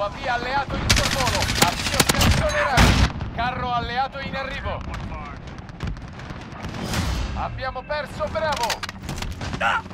UAV alleato in sorvolo. Avvio scansione. Carro alleato in arrivo. Abbiamo perso Bravo. Ah!